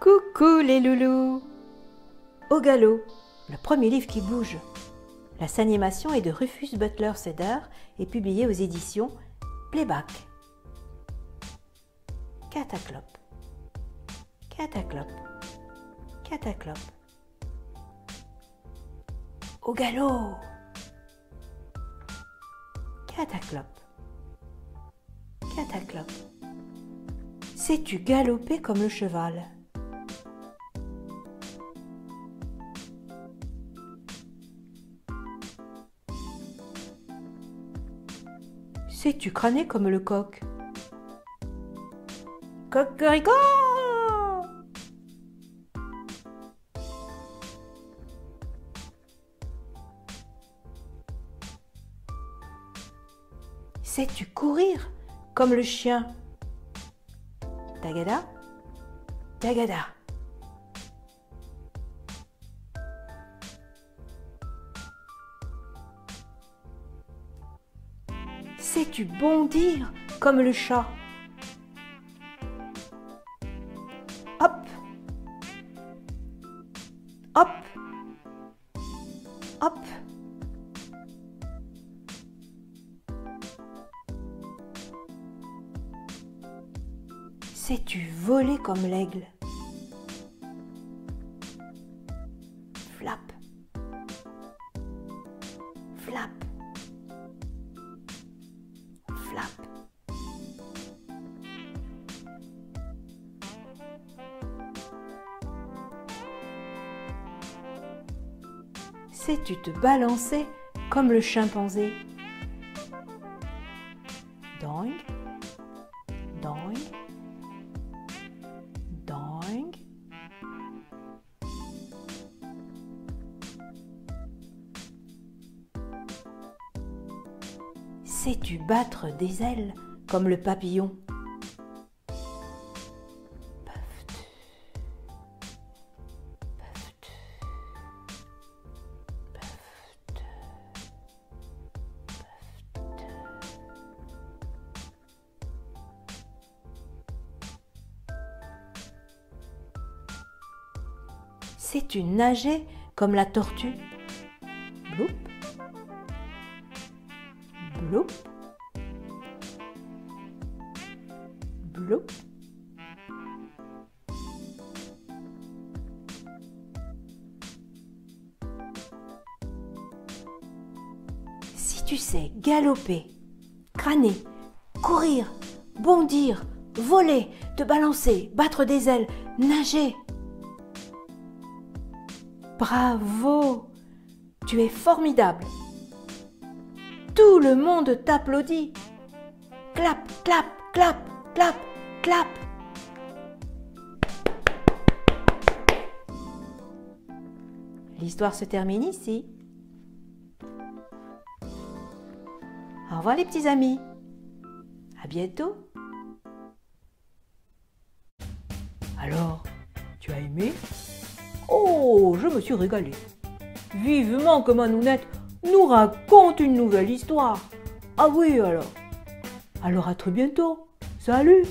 Coucou les loulous Au galop, le premier livre qui bouge. La s'animation est de Rufus Butler Cedar et publié aux éditions Playback. Cataclope. Cataclope. Cataclope. Au galop Cataclope. Cataclope. Sais-tu galoper comme le cheval? Sais-tu crâner comme le coq? Cocorico! Sais-tu courir comme le chien? Tagada? Tagada Sais-tu bondir comme le chat? Hop. Hop. Hop. Sais-tu voler comme l'aigle? Flap. Flap Sais-tu te balancer comme le chimpanzé? Doing Sais-tu battre des ailes comme le papillon. Sais-tu nager comme la tortue. Bloup. Bloup. Si tu sais galoper, crâner, courir, bondir, voler, te balancer, battre des ailes, nager, Bravo Tu es formidable Tout le monde t'applaudit Clap, clap, clap, clap, clap L'histoire se termine ici. Au revoir les petits amis. À bientôt. Alors, tu as aimé? Oh, je me suis régalée. Vivement que Manounette nous raconte une nouvelle histoire. Ah oui alors. Alors à très bientôt. Salut